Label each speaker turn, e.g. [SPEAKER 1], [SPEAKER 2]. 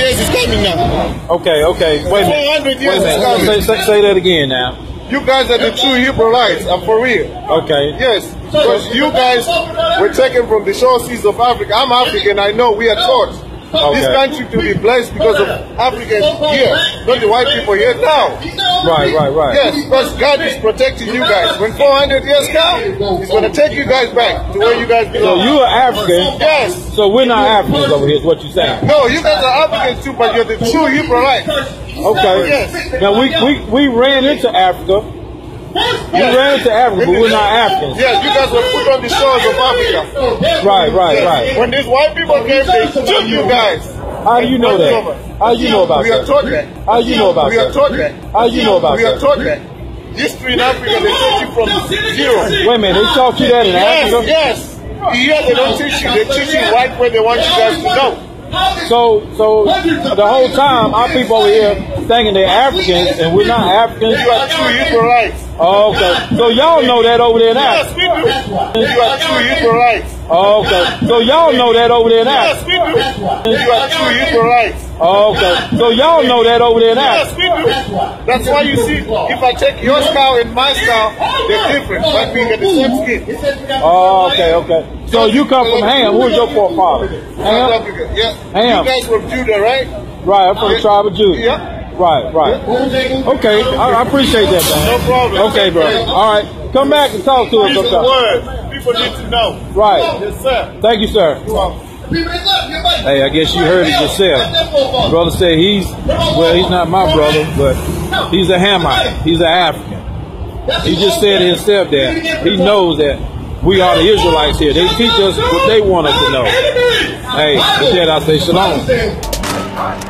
[SPEAKER 1] years is coming now.
[SPEAKER 2] Okay, okay. Wait a minute.
[SPEAKER 1] 400
[SPEAKER 2] Wait
[SPEAKER 1] years
[SPEAKER 2] a
[SPEAKER 1] is coming.
[SPEAKER 2] Say, say, say that again now.
[SPEAKER 1] You guys are the true Hebrewites. I'm for real.
[SPEAKER 2] Okay.
[SPEAKER 1] Yes, because you guys were taken from the shore seas of Africa. I'm African. I know we are taught this country to be blessed because of Africans here, not the white people here now.
[SPEAKER 2] Right, right, right.
[SPEAKER 1] Yes, because God is protecting you guys. When 400 years come, He's going to take you guys back to where you guys belong.
[SPEAKER 2] So you are African.
[SPEAKER 1] Yes.
[SPEAKER 2] So we're not Africans over here. Is what you're saying?
[SPEAKER 1] No, you guys are Africans too, but you're the true Hebrewites.
[SPEAKER 2] Okay.
[SPEAKER 1] Yes.
[SPEAKER 2] Now we, we we ran into Africa. We ran to Africa, but we're not Africans.
[SPEAKER 1] Yes, you guys were put on the shores of Africa.
[SPEAKER 2] Right, right, right.
[SPEAKER 1] When these white people came, they took you guys.
[SPEAKER 2] How do you know that? How do you know about that?
[SPEAKER 1] We are
[SPEAKER 2] that?
[SPEAKER 1] taught that.
[SPEAKER 2] How do you know about that?
[SPEAKER 1] We are
[SPEAKER 2] that?
[SPEAKER 1] taught that.
[SPEAKER 2] How do you know about that?
[SPEAKER 1] We are
[SPEAKER 2] that?
[SPEAKER 1] taught that. History in Africa, they teach you from zero.
[SPEAKER 2] Wait a minute, they taught you that in Africa?
[SPEAKER 1] Yes, yes. Here they don't teach you. They teach you right where they want you guys to go.
[SPEAKER 2] So, so the whole time our people over here thinking they're Africans and we're not Africans.
[SPEAKER 1] You are true Israelites.
[SPEAKER 2] Oh, okay. So y'all know that over there in
[SPEAKER 1] Yes, we do. You are true Israelites.
[SPEAKER 2] Oh, okay. So y'all know that over there in
[SPEAKER 1] Yes, we do. You are true Israelites.
[SPEAKER 2] Oh, okay. So y'all know that over there in
[SPEAKER 1] Yes, we do. That's why you see, if I take your skull and my skull, they're different, but we get the same skin.
[SPEAKER 2] Oh, okay, okay. So you come from Ham. Who's your forefather? Ham?
[SPEAKER 1] Yeah.
[SPEAKER 2] Ham.
[SPEAKER 1] You guys were Judah, right?
[SPEAKER 2] Right, I'm from the tribe of Judah.
[SPEAKER 1] Yeah.
[SPEAKER 2] Right, right. Okay, I, I appreciate that, man.
[SPEAKER 1] No problem.
[SPEAKER 2] Okay, bro. All right. Come back and talk to us
[SPEAKER 1] These are the words. People need to know.
[SPEAKER 2] Right.
[SPEAKER 1] Yes, sir.
[SPEAKER 2] Thank you, sir. Hey, I guess you heard it yourself. Brother said he's, well, he's not my brother, but he's a Hamite. He's an African. He just said himself that he knows that we are the Israelites here. They teach us what they want us to know. Hey, with that, I say shalom.